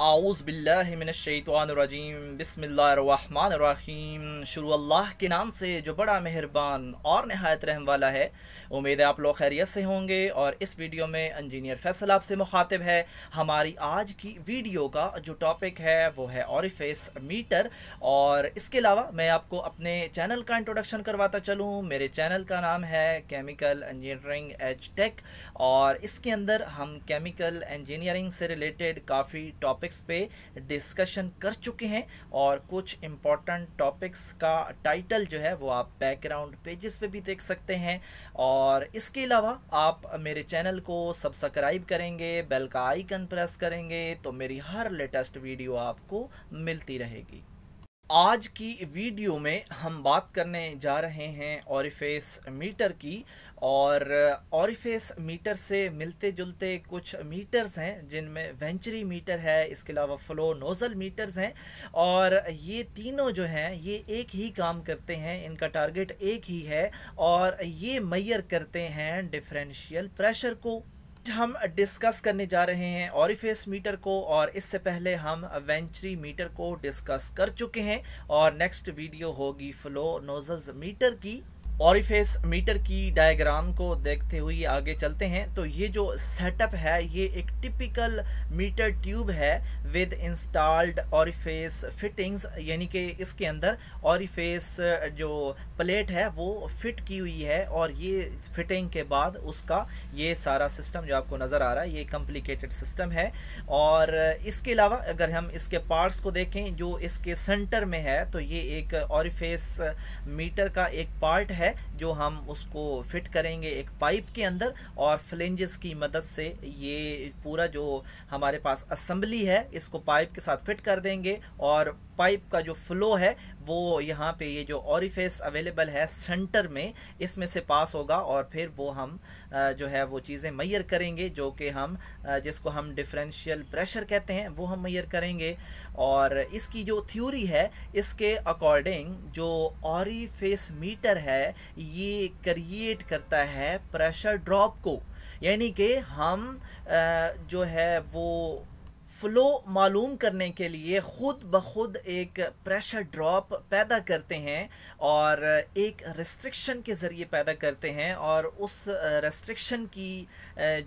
आउज़ बिल्लामिनशैतवानरजीम बिस्मिल्लाहिर्रहमानिर्रहीम शुरू अल्लाह के नाम से जो बड़ा मेहरबान और नहायत रहम वाला है, उम्मीद है आप लोग खैरियत से होंगे और इस वीडियो में इंजीनियर फैसल आपसे मुखातिब है। हमारी आज की वीडियो का जो टॉपिक है, वो है ऑरिफेस मीटर और इसके अलावा मैं आपको अपने चैनल का इंट्रोडक्शन करवाता चलूँ। मेरे चैनल का नाम है केमिकल इंजीनियरिंग एच टेक और इसके अंदर हम केमिकल इंजीनियरिंग से रिलेटेड काफ़ी टॉपिक टॉपिक्स पे डिस्कशन कर चुके हैं और कुछ इंपॉर्टेंट टॉपिक्स का टाइटल जो है वो आप बैकग्राउंड पेजेस पे भी देख सकते हैं। और इसके अलावा आप मेरे चैनल को सब्सक्राइब करेंगे बेल का आइकन प्रेस करेंगे तो मेरी हर लेटेस्ट वीडियो आपको मिलती रहेगी। आज की वीडियो में हम बात करने जा रहे हैं ऑरिफेस मीटर की और ऑरिफेस मीटर से मिलते जुलते कुछ मीटर्स हैं, जिनमें वेंचरी मीटर है, इसके अलावा फ्लो नोज़ल मीटर्स हैं और ये तीनों जो हैं, ये एक ही काम करते हैं, इनका टारगेट एक ही है और ये मैयर करते हैं डिफरेंशियल प्रेशर को। हम डिस्कस करने जा रहे हैं ऑरिफेस मीटर को और इससे पहले हम वेंचरी मीटर को डिस्कस कर चुके हैं और नेक्स्ट वीडियो होगी फ्लो नोजल्स मीटर की। ऑरिफेस मीटर की डायग्राम को देखते हुए आगे चलते हैं। तो ये जो सेटअप है, ये एक टिपिकल मीटर ट्यूब है विद इंस्टॉल्ड ऑरिफेस फिटिंग्स यानी कि इसके अंदर ऑरिफेस जो प्लेट है, वो फिट की हुई है और ये फिटिंग के बाद उसका ये सारा सिस्टम जो आपको नज़र आ रहा है, ये कॉम्प्लिकेटेड सिस्टम है। और इसके अलावा अगर हम इसके पार्ट्स को देखें, जो इसके सेंटर में है तो ये एक ऑरिफेस मीटर का एक पार्ट है। है, जो हम उसको फिट करेंगे एक पाइप के अंदर और फ्लेंजेस की मदद से ये पूरा जो हमारे पास असम्बली है, इसको पाइप के साथ फिट कर देंगे और पाइप का जो फ्लो है, वो यहाँ पे ये जो ऑरिफेस अवेलेबल है सेंटर में, इसमें से पास होगा और फिर वो हम जो है वो चीज़ें मैयर करेंगे, जो कि हम जिसको हम डिफरेंशियल प्रेशर कहते हैं, वो हम मैयर करेंगे। और इसकी जो थ्योरी है, इसके अकॉर्डिंग जो ऑरिफेस मीटर है, ये क्रिएट करता है प्रेशर ड्रॉप को। यानी कि हम जो है वो फ्लो मालूम करने के लिए ख़ुद ब खुद एक प्रेशर ड्रॉप पैदा करते हैं और एक रिस्ट्रिक्शन के ज़रिए पैदा करते हैं और उस रिस्ट्रिक्शन की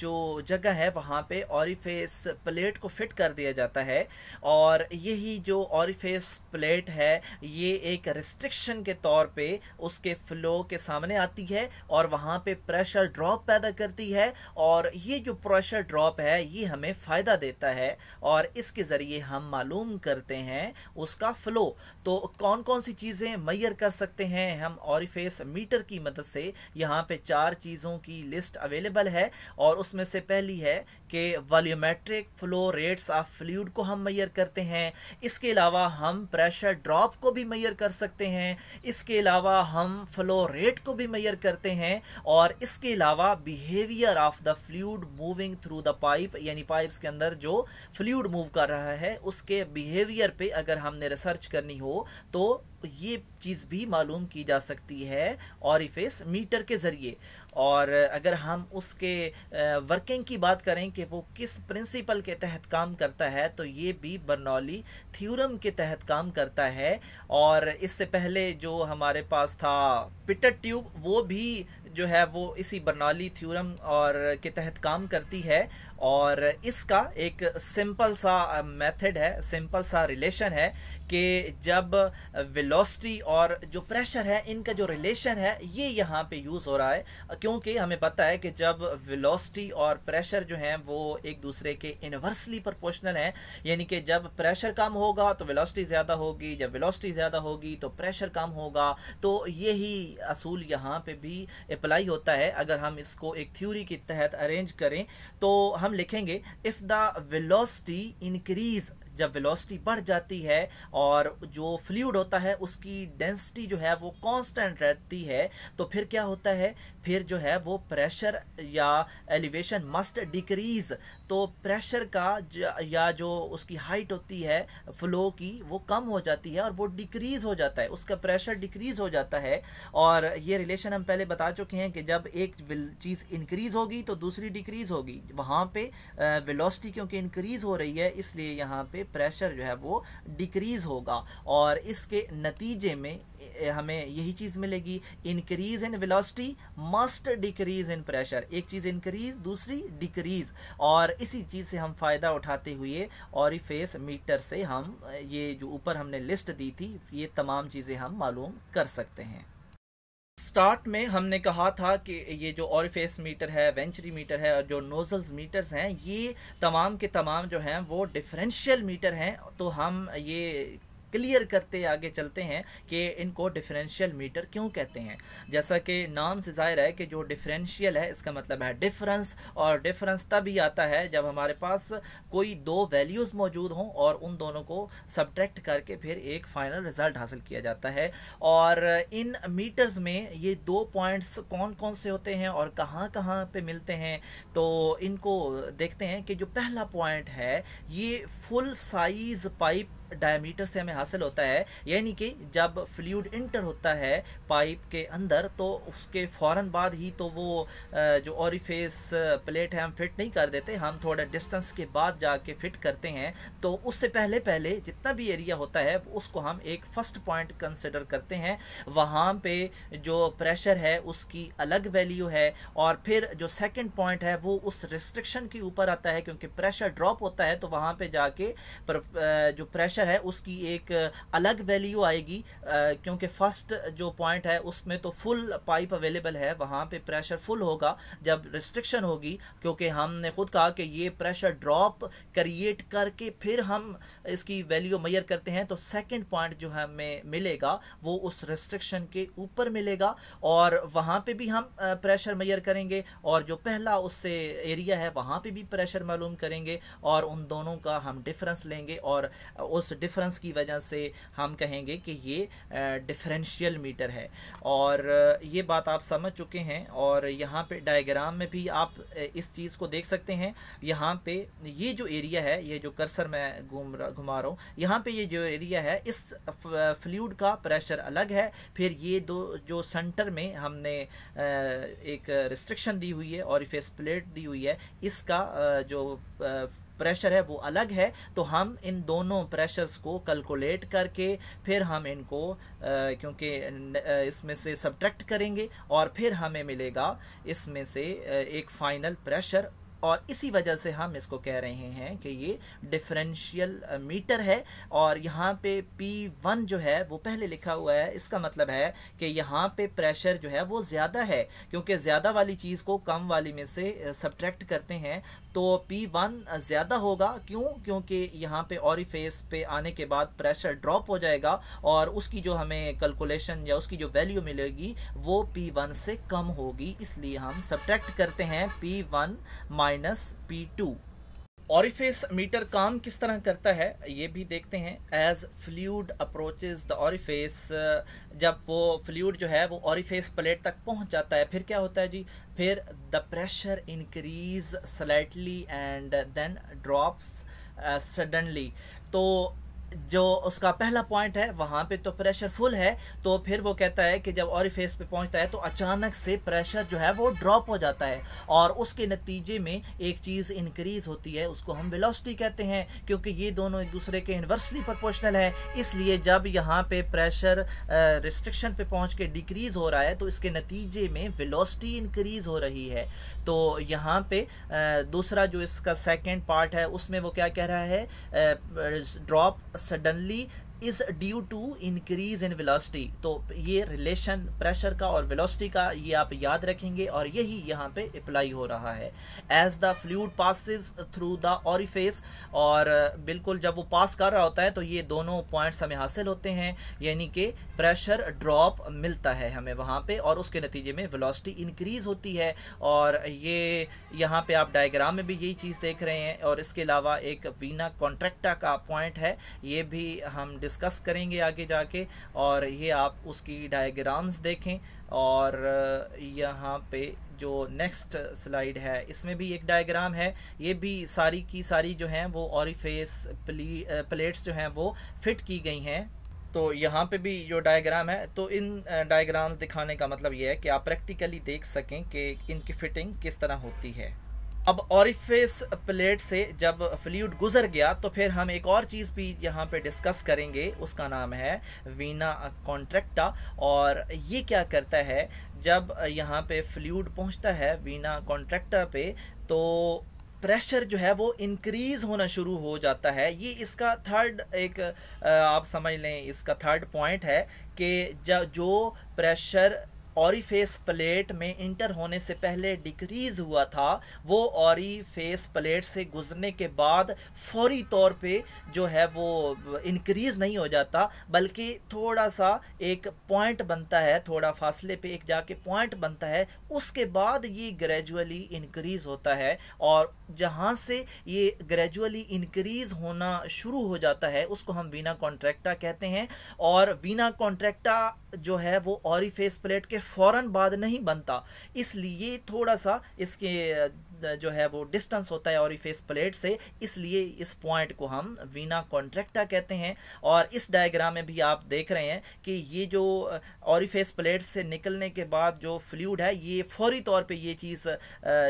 जो जगह है वहाँ पे ऑरिफेस प्लेट को फिट कर दिया जाता है और यही जो ऑरिफेस प्लेट है, ये एक रिस्ट्रिक्शन के तौर पे उसके फ्लो के सामने आती है और वहाँ पे प्रेशर ड्रॉप पैदा करती है और ये जो प्रेशर ड्रॉप है, ये हमें फ़ायदा देता है और इसके ज़रिए हम मालूम करते हैं उसका फ़्लो तो कौन कौन सी चीज़ें मैयर कर सकते हैं? हम ऑरिफेस मीटर की मदद से यहाँ पे चार चीज़ों की लिस्ट अवेलेबल है और उसमें से पहली है कि volumetric flow rates of fluid को हम मैयर करते हैं। इसके अलावा हम प्रेशर ड्रॉप को भी मैयर कर सकते हैं। इसके अलावा हम फ्लो रेट को भी मैयर करते हैं और इसके अलावा behaviour of the fluid moving through the pipe यानी पाइप्स के अंदर जो फ्लूड मूव कर रहा है, उसके बिहेवियर पे अगर हमने रिसर्च करनी हो तो ये चीज़ भी मालूम की जा सकती है और ऑरिफेस मीटर के ज़रिए। और अगर हम उसके वर्किंग की बात करें कि वो किस प्रिंसिपल के तहत काम करता है तो ये भी बर्नौली थ्योरम के तहत काम करता है। और इससे पहले जो हमारे पास था पिटर ट्यूब वो भी जो है वो इसी बर्नौली थ्योरम और के तहत काम करती है। और इसका एक सिंपल सा मेथड है सिंपल सा रिलेशन है कि जब वेलोसिटी और जो प्रेशर है, इनका जो रिलेशन है, ये यहाँ पे यूज़ हो रहा है। क्योंकि हमें पता है कि जब वेलोसिटी और प्रेशर जो है, वो एक दूसरे के इनवर्सली प्रोपोर्शनल हैं। यानी कि जब प्रेशर कम होगा तो वेलोसिटी ज़्यादा होगी। जब वेलोसिटी ज़्यादा होगी तो प्रेशर कम होगा। तो यही असूल यहाँ पे भी अप्लाई होता है। अगर हम इसको एक थ्योरी के तहत अरेंज करें तो हम लिखेंगे इफ़ द वेलोसिटी इंक्रीज जब वेलोसिटी बढ़ जाती है और जो फ्लूड होता है, उसकी डेंसिटी जो है वो कांस्टेंट रहती है तो फिर क्या होता है? फिर जो है वो प्रेशर या एलिवेशन मस्ट डिक्रीज तो प्रेशर का या जो उसकी हाइट होती है फ्लो की, वो कम हो जाती है और वो डिक्रीज हो जाता है। उसका प्रेशर डिक्रीज हो जाता है और ये रिलेशन हम पहले बता चुके हैं कि जब एक चीज़ इंक्रीज होगी तो दूसरी डिक्रीज होगी। वहाँ पे वेलोसिटी क्योंकि इंक्रीज हो रही है, इसलिए यहाँ पे प्रेशर जो है वो डिक्रीज होगा। और इसके नतीजे में हमें यही चीज़ मिलेगी increase in velocity must decrease in pressure एक चीज़ इंक्रीज दूसरी डिक्रीज और इसी चीज़ से हम फ़ायदा उठाते हुए और फेस मीटर से हम, ये जो ऊपर हमने लिस्ट दी थी, ये तमाम चीज़ें हम मालूम कर सकते हैं। स्टार्ट में हमने कहा था कि ये जो ऑरिफेस मीटर है वेंचरी मीटर है और जो नोजल्स मीटर्स हैं, ये तमाम के तमाम जो हैं, वो डिफरेंशियल मीटर हैं तो हम ये क्लियर करते आगे चलते हैं कि इनको डिफरेंशियल मीटर क्यों कहते हैं। जैसा कि नाम से ज़ाहिर है कि जो डिफरेंशियल है, इसका मतलब है डिफरेंस और डिफरेंस तभी आता है जब हमारे पास कोई दो वैल्यूज़ मौजूद हों और उन दोनों को सब्ट्रैक्ट करके फिर एक फाइनल रिज़ल्ट हासिल किया जाता है। और इन मीटर्स में ये दो पॉइंट्स कौन कौन से होते हैं और कहाँ कहाँ पे मिलते हैं तो इनको देखते हैं कि जो पहला पॉइंट है, ये फुल साइज़ पाइप डायमीटर से हमें हासिल होता है, यानी कि जब फ्लूड इंटर होता है पाइप के अंदर तो उसके फ़ौरन बाद ही तो वो जो ऑरिफेस प्लेट है, हम फिट नहीं कर देते। हम थोड़ा डिस्टेंस के बाद जाके फिट करते हैं। तो उससे पहले पहले जितना भी एरिया होता है, उसको हम एक फ़र्स्ट पॉइंट कंसिडर करते हैं। वहाँ पे जो प्रेशर है, उसकी अलग वैल्यू है और फिर जो सेकंड पॉइंट है, वो उस रिस्ट्रिक्शन के ऊपर आता है, क्योंकि प्रेशर ड्रॉप होता है तो वहाँ पे जाके जो प्रेशर प्रेशर है, उसकी एक अलग वैल्यू आएगी क्योंकि फ़र्स्ट जो पॉइंट है, उसमें तो फुल पाइप अवेलेबल है, वहाँ पे प्रेशर फुल होगा। जब रिस्ट्रिक्शन होगी, क्योंकि हमने खुद कहा कि ये प्रेशर ड्रॉप क्रिएट करके फिर हम इसकी वैल्यू मैयर करते हैं तो सेकंड पॉइंट जो हमें मिलेगा, वो उस रिस्ट्रिक्शन के ऊपर मिलेगा और वहाँ पे भी हम प्रेशर मैयर करेंगे और जो पहला उससे एरिया है, वहाँ पे भी प्रेशर मालूम करेंगे और उन दोनों का हम डिफरेंस लेंगे और उस डिफरेंस की वजह से हम कहेंगे कि ये डिफरेंशियल मीटर है। और ये बात आप समझ चुके हैं और यहाँ पे डायग्राम में भी आप इस चीज़ को देख सकते हैं। यहाँ पे ये जो एरिया है, ये जो कर्सर मैं घूम घुमा रहा हूँ, यहाँ पे ये जो एरिया है, इस फ्लूड का प्रेशर अलग है। फिर ये दो, जो सेंटर में हमने एक रिस्ट्रिक्शन दी हुई है और फेस प्लेट दी हुई है, इसका जो प्रेशर है, वो अलग है। तो हम इन दोनों प्रेशर्स को कैलकुलेट करके फिर हम इनको क्योंकि इसमें से सब्ट्रैक्ट करेंगे और फिर हमें मिलेगा, इसमें से एक फाइनल प्रेशर और इसी वजह से हम इसको कह रहे हैं कि ये डिफरेंशियल मीटर है और यहाँ पे P1 जो है, वो पहले लिखा हुआ है। इसका मतलब है कि यहाँ पे प्रेशर जो है, वो ज़्यादा है, क्योंकि ज़्यादा वाली चीज़ को कम वाली में से सब्ट्रैक्ट करते हैं। तो P1 ज़्यादा होगा। क्यों? क्योंकि यहाँ पे ऑरिफेस पे आने के बाद प्रेशर ड्रॉप हो जाएगा और उसकी जो हमें कैलकुलेशन या उसकी जो वैल्यू मिलेगी, वो P1 से कम होगी। इसलिए हम सब्ट्रैक्ट करते हैं P1 minus P two orifice meter काम किस तरह करता है, ये भी देखते हैं। As fluid approaches the orifice जब वो फ्लूड जो है, वो ऑरिफेस प्लेट तक पहुँच जाता है, फिर क्या होता है जी? फिर the pressure increase slightly and then drops suddenly तो जो उसका पहला पॉइंट है, वहाँ पे तो प्रेशर फुल है तो फिर वो कहता है कि जब ऑरिफेस पे पहुँचता है तो अचानक से प्रेशर जो है वो ड्रॉप हो जाता है। और उसके नतीजे में एक चीज़ इंक्रीज होती है, उसको हम वेलोसिटी कहते हैं, क्योंकि ये दोनों एक दूसरे के इन्वर्सली प्रोपोर्शनल है। इसलिए जब यहाँ पे प्रेशर रिस्ट्रिक्शन पे पहुँच के डिक्रीज हो रहा है तो इसके नतीजे में वेलोसिटी इंक्रीज हो रही है। तो यहाँ पे दूसरा जो इसका सेकेंड पार्ट है, उसमें वो क्या कह रहा है drop suddenly is due to increase in velocity तो ये रिलेशन प्रेशर का और वेलोसिटी का ये आप याद रखेंगे और यही यहाँ पे अप्लाई हो रहा है। As the fluid passes through the orifice और बिल्कुल जब वो पास कर रहा होता है तो ये दोनों पॉइंट्स हमें हासिल होते हैं। यानी कि प्रेशर ड्रॉप मिलता है हमें वहाँ पे और उसके नतीजे में वेलोसिटी इंक्रीज होती है। और ये यहाँ पे आप डायग्राम में भी यही चीज़ देख रहे हैं और इसके अलावा एक वीना कॉन्ट्रैक्टा का पॉइंट है। ये भी हम डिस डिस्कस करेंगे आगे जाके, और ये आप उसकी डायग्राम्स देखें, और यहाँ पे जो नेक्स्ट स्लाइड है, इसमें भी एक डायग्राम है, ये भी सारी की सारी जो हैं, वो ऑरिफेस प्लेट्स जो हैं, वो फिट की गई हैं। तो यहाँ पे भी जो डायग्राम है तो इन डायग्राम्स दिखाने का मतलब ये है कि आप प्रैक्टिकली देख सकें कि इनकी फिटिंग किस तरह होती है। अब ऑरिफेस प्लेट से जब फ्लूड गुजर गया तो फिर हम एक और चीज़ भी यहाँ पे डिस्कस करेंगे। उसका नाम है वीना कॉन्ट्रैक्टा और ये क्या करता है, जब यहाँ पे फ्लूड पहुँचता है वीना कॉन्ट्रैक्टा पे तो प्रेशर जो है वो इंक्रीज होना शुरू हो जाता है। ये इसका थर्ड एक आप समझ लें, इसका थर्ड पॉइंट है कि जो प्रेशर ऑरीफेस प्लेट में इंटर होने से पहले डिक्रीज हुआ था। वो ऑरीफेस प्लेट से गुजरने के बाद फौरी तौर पे जो है वो इंक्रीज नहीं हो जाता, बल्कि थोड़ा सा एक पॉइंट बनता है, थोड़ा फासले पे एक जाके पॉइंट बनता है। उसके बाद ये ग्रेजुअली इंक्रीज होता है और जहाँ से ये ग्रेजुअली इंक्रीज होना शुरू हो जाता है, उसको हम वीना कॉन्ट्रैक्टा कहते हैं। और वीना कॉन्ट्रैक्टा जो है वो ऑरीफेस प्लेट के फ़ौरन बाद नहीं बनता। इसलिए थोड़ा सा इसके जो है वो डिस्टेंस होता है ऑरिफेस प्लेट से, इसलिए इस पॉइंट को हम वीना कॉन्ट्रैक्टा कहते हैं। और इस डायग्राम में भी आप देख रहे हैं कि ये जो ऑरिफेस प्लेट से निकलने के बाद जो फ्लूड है, ये फौरी तौर पे ये चीज़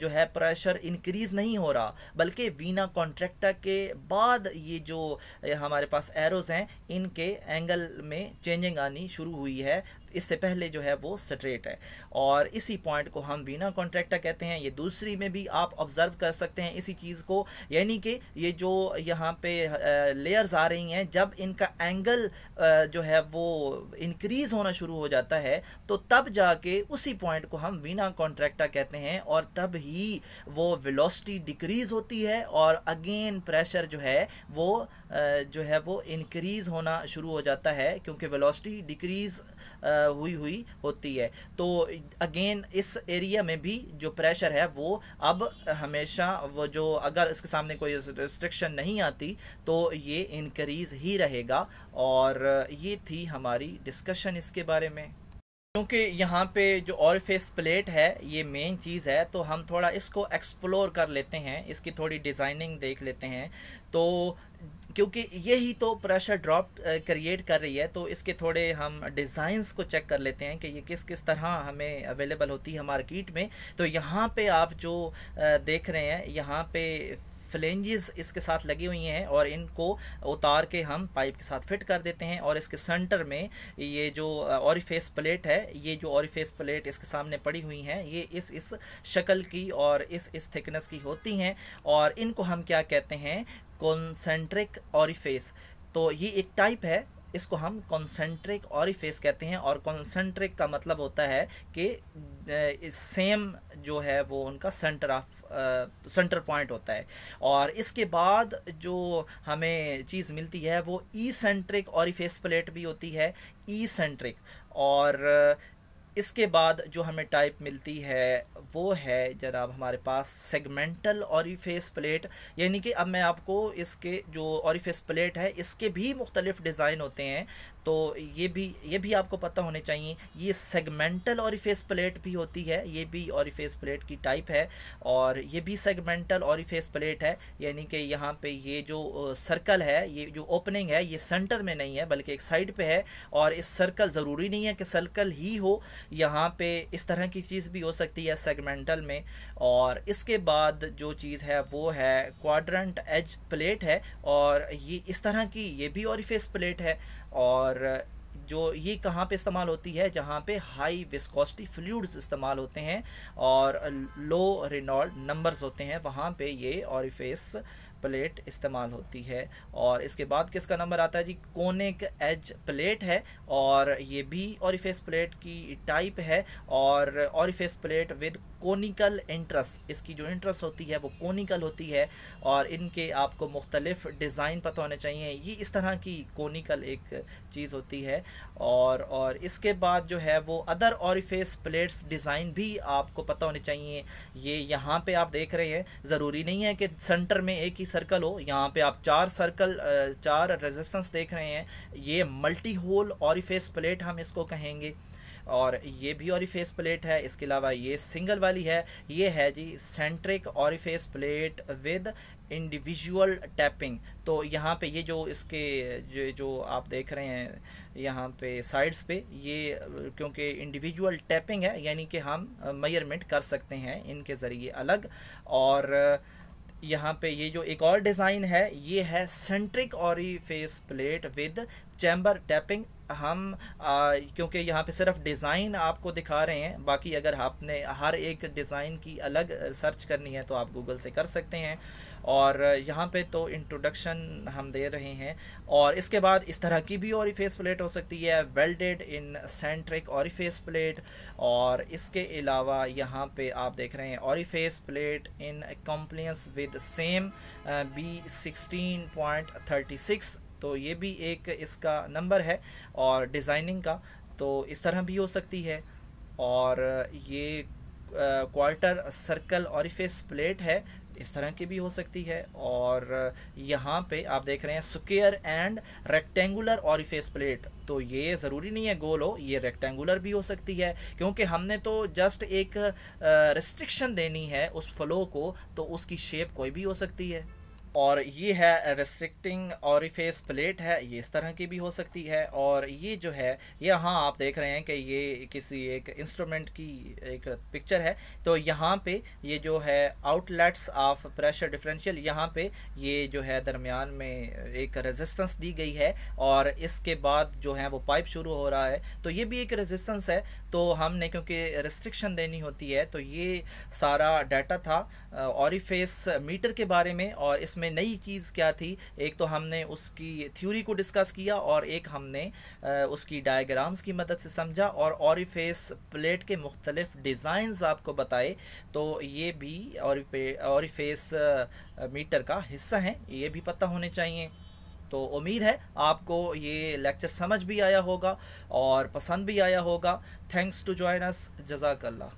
जो है प्रेशर इंक्रीज नहीं हो रहा, बल्कि वीना कॉन्ट्रैक्टा के बाद ये जो हमारे पास एरोज हैं, इनके एंगल में चेंजिंग आनी शुरू हुई है। इससे पहले जो है वो स्ट्रेट है। और इसी पॉइंट को हम बीना कॉन्ट्रैक्टा कहते हैं, ये दूसरी में भी आप ऑब्ज़र्व कर सकते हैं इसी चीज़ को। यानी कि ये जो यहाँ पे लेयर्स आ रही हैं, जब इनका एंगल जो है वो इंक्रीज होना शुरू हो जाता है तो तब जाके उसी पॉइंट को हम वीना कॉन्ट्रैक्टा कहते हैं, और तब ही वो वेलोसिटी डिक्रीज होती है, और अगेन प्रेशर जो है वो जो है वो इंक्रीज होना शुरू हो जाता है, क्योंकि वेलोसिटी डिक्रीज हुई हुई होती है। तो अगेन इस एरिया में भी जो प्रेशर है, वो अब हमेशा वो जो अगर इसके सामने कोई रिस्ट्रिक्शन नहीं आती तो ये इनक्रीज़ ही रहेगा। और ये थी हमारी डिस्कशन इसके बारे में। क्योंकि यहाँ पे जो ऑरिफेस प्लेट है, ये मेन चीज़ है तो हम थोड़ा इसको एक्सप्लोर कर लेते हैं, इसकी थोड़ी डिज़ाइनिंग देख लेते हैं। तो क्योंकि यही तो प्रेशर ड्रॉप क्रिएट कर रही है तो इसके थोड़े हम डिज़ाइंस को चेक कर लेते हैं कि ये किस किस तरह हमें अवेलेबल होती है मार्केट में। तो यहाँ पे आप जो देख रहे हैं, यहाँ पे फ्लेंजेस इसके साथ लगी हुई हैं और इनको उतार के हम पाइप के साथ फिट कर देते हैं और इसके सेंटर में ये जो ऑरिफेस प्लेट है, ये जो ऑरिफेस प्लेट इसके सामने पड़ी हुई हैं, ये इस इस शक्ल की और इस इस थिकनेस की होती हैं और इनको हम क्या कहते हैं? कॉन्सेंट्रिक ऑरिफेस तो ये एक टाइप है, इसको हम कॉन्सेंट्रिक ऑरिफेस कहते हैं और कॉन्सेंट्रिक का मतलब होता है कि सेम जो है वो उनका सेंटर ऑफ़ सेंटर पॉइंट होता है। और इसके बाद जो हमें चीज़ मिलती है, वो ई सेंट्रिक और प्लेट भी होती है ई सेंट्रिक और इसके बाद जो हमें टाइप मिलती है, वो है जनाब हमारे पास सेगमेंटल ऑरिफेस प्लेट यानी कि अब मैं आपको इसके जो ऑरिफेस प्लेट है, इसके भी मुख्तलिफ़ डिज़ाइन होते हैं। तो ये भी ये भी आपको पता होने चाहिए, ये सेगमेंटल ऑरिफेस प्लेट भी होती है, ये भी ऑरिफेस प्लेट की टाइप है, और ये भी सेगमेंटल ऑरिफेस प्लेट है, यानी कि यहाँ पे ये जो सर्कल है, ये जो ओपनिंग है, ये सेंटर में नहीं है, बल्कि एक साइड पे है, और इस सर्कल ज़रूरी नहीं है कि सर्कल ही हो। यहाँ पे इस तरह की चीज़ भी हो सकती है सेगमेंटल में, और इसके बाद जो चीज़ है, वो है क्वाड्रेंट एज प्लेट है, और ये इस तरह की, ये भी ऑरिफेस प्लेट है, और जो ये कहाँ पे इस्तेमाल होती है, जहाँ पे हाई विस्कोसिटी फ्लूड्स इस्तेमाल होते हैं, और लो रिनॉल्ड नंबर्स होते हैं, वहाँ पे ये ऑरिफेस प्लेट इस्तेमाल होती है। और इसके बाद किसका नंबर आता है जी? कोनिक एज प्लेट है और ये भी ऑरिफेस प्लेट की टाइप है और orifice plate with conical entrance, इसकी जो इंट्रस्ट होती है वो कोनिकल होती है और इनके आपको मुख्तलिफ़ डिज़ाइन पता होने चाहिए। ये इस तरह की कोनिकल एक चीज़ होती है और और इसके बाद जो है वो अदर ऑरिफेस प्लेट्स डिज़ाइन भी आपको पता होने चाहिए। ये यहाँ पे आप देख रहे हैं, ज़रूरी नहीं है कि सेंटर में एक ही सर्कल हो। यहाँ पे आप चार सर्कल चार रेजिस्टेंस देख रहे हैं। ये मल्टी होल ऑरिफेस प्लेट हम इसको कहेंगे। और ये भी ऑरिफेस प्लेट है, इसके अलावा ये सिंगल वाली है, ये है जी centric orifice plate with individual tapping तो यहाँ पे ये जो इसके जो जो आप देख रहे हैं यहाँ पे साइड्स पे, ये क्योंकि इंडिविजुअल टैपिंग है, यानी कि हम मेज़रमेंट कर सकते हैं इनके ज़रिए अलग। और यहाँ पे ये जो एक और डिज़ाइन है, ये है centric orifice plate with chamber tapping हम क्योंकि यहाँ पे सिर्फ़ डिज़ाइन आपको दिखा रहे हैं, बाकी अगर आपने हर एक डिज़ाइन की अलग सर्च करनी है तो आप गूगल से कर सकते हैं। और यहाँ पे तो इंट्रोडक्शन हम दे रहे हैं। और इसके बाद इस तरह की भी ऑरिफेस प्लेट हो सकती है welded in centric orifice plate और इसके अलावा यहाँ पे आप देख रहे हैं orifice plate in compliance with ASME B sixteen point thirty six तो ये भी एक इसका नंबर है और डिज़ाइनिंग का तो इस तरह भी हो सकती है। और ये क्वार्टर सर्कल ऑरिफेस प्लेट है, इस तरह की भी हो सकती है। और यहाँ पे आप देख रहे हैं square and rectangular orifice plate. तो ये ज़रूरी नहीं है गोल हो, ये रेक्टेंगुलर भी हो सकती है, क्योंकि हमने तो जस्ट एक रिस्ट्रिक्शन देनी है उस फ्लो को तो उसकी शेप कोई भी हो सकती है। और ये है रेस्ट्रिक्टिंग ऑरिफेस प्लेट है, ये इस तरह की भी हो सकती है और ये जो है, यहाँ आप देख रहे हैं कि ये किसी एक इंस्ट्रूमेंट की एक पिक्चर है। तो यहाँ पे ये जो है आउटलेट्स ऑफ़ प्रेशर डिफरेंशियल यहाँ पे ये जो है दरमियान में एक रेजिस्टेंस दी गई है और इसके बाद जो है वो पाइप शुरू हो रहा है। तो ये भी एक रेजिस्टेंस है तो हमने क्योंकि रिस्ट्रिक्शन देनी होती है तो ये सारा डाटा था ऑरिफेस मीटर के बारे में और इस इसमें नई चीज़ क्या थी? एक तो हमने उसकी थ्योरी को डिस्कस किया और एक हमने उसकी डायग्राम्स की मदद से समझा और ऑरिफेस प्लेट के मुख्तलिफ़ डिज़ाइंस आपको बताए। तो ये भी ऑरिफेस मीटर का हिस्सा हैं, ये भी पता होने चाहिए। तो उम्मीद है आपको ये लेक्चर समझ भी आया होगा और पसंद भी आया होगा। थैंक्स टू ज्वाइन अस जजाकल्ला